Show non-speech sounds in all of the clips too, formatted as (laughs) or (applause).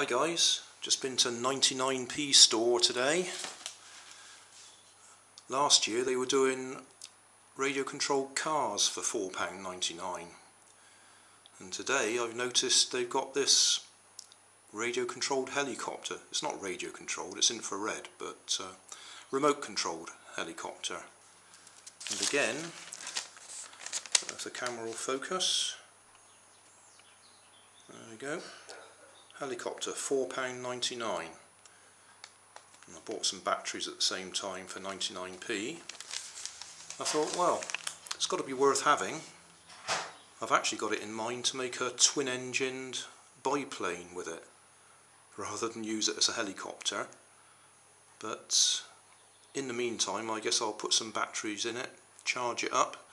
Hi guys, just been to 99p store today. Last year they were doing radio controlled cars for £4.99 and today I've noticed they've got this radio controlled helicopter. It's not radio controlled, it's infrared but uh, remote controlled helicopter. And again, if the camera will focus, there we go helicopter £4.99 and I bought some batteries at the same time for 99p I thought well it's got to be worth having. I've actually got it in mind to make a twin engined biplane with it rather than use it as a helicopter. But in the meantime I guess I'll put some batteries in it charge it up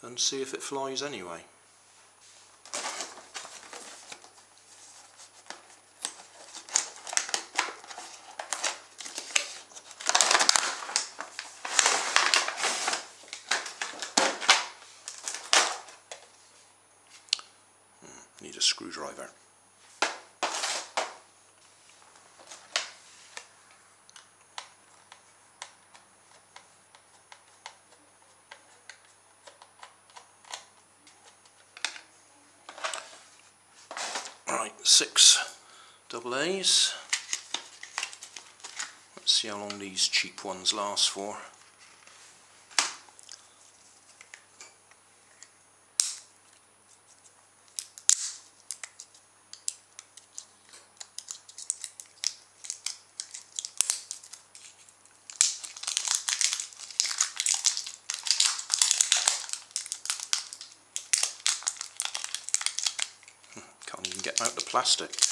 and see if it flies anyway need a screwdriver. Right, six double A's. Let's see how long these cheap ones last for. Can't even get out the plastic.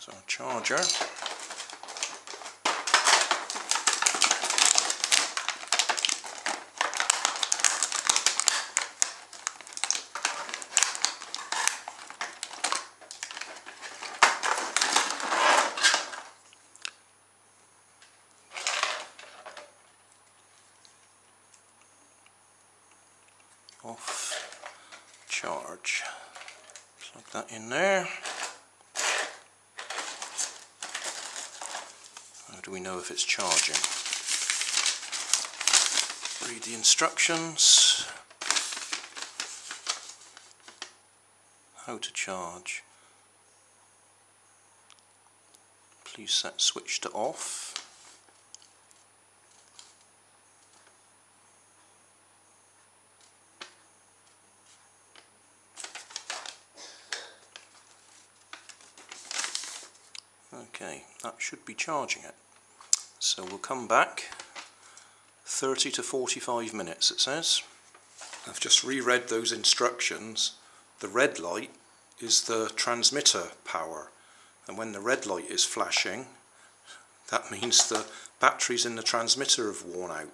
So charger. Off charge. Plug that in there. How do we know if it's charging? Read the instructions. How to charge. Please set switch to off. Okay, that should be charging it. So we'll come back 30 to 45 minutes it says. I've just reread those instructions. The red light is the transmitter power and when the red light is flashing that (laughs) means the batteries in the transmitter have worn out.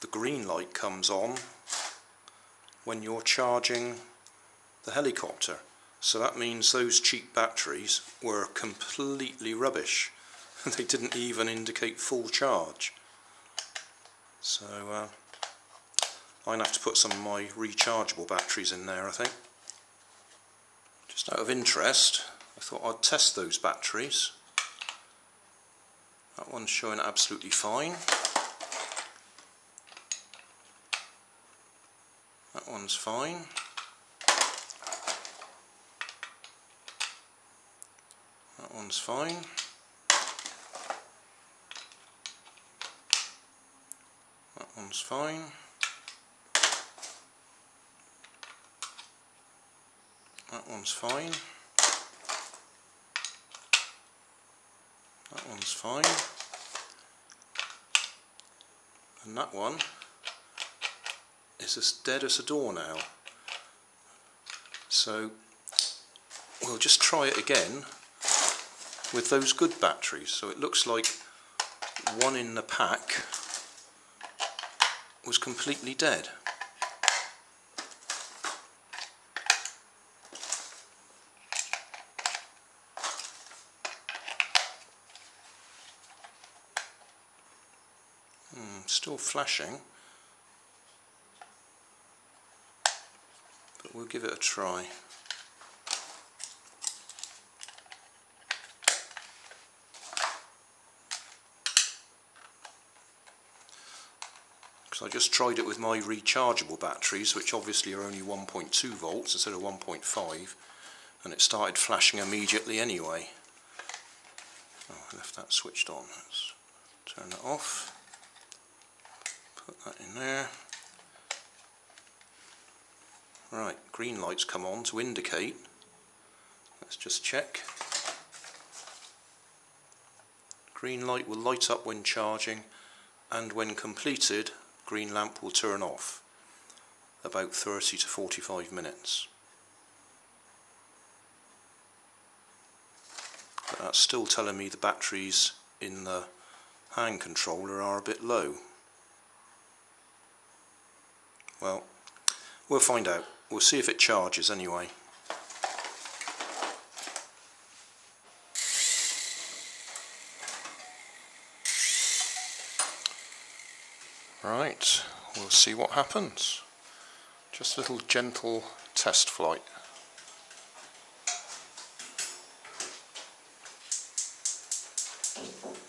The green light comes on when you're charging the helicopter. So that means those cheap batteries were completely rubbish. (laughs) they didn't even indicate full charge. So uh, I'm going to have to put some of my rechargeable batteries in there I think. Just out of interest, I thought I'd test those batteries. That one's showing absolutely fine. That one's fine. That one's fine. One's fine. That one's fine. That one's fine. And that one is as dead as a door doornail. So we'll just try it again with those good batteries. So it looks like one in the pack was completely dead. Hmm, still flashing. But we'll give it a try. Because I just tried it with my rechargeable batteries which obviously are only 1.2 volts instead of 1.5 and it started flashing immediately anyway. Oh, I left that switched on. Let's turn that off. Put that in there. Right, green lights come on to indicate. Let's just check. Green light will light up when charging and when completed green lamp will turn off about 30 to 45 minutes. But that's still telling me the batteries in the hand controller are a bit low. Well, we'll find out. We'll see if it charges anyway. Right, we'll see what happens. Just a little gentle test flight. you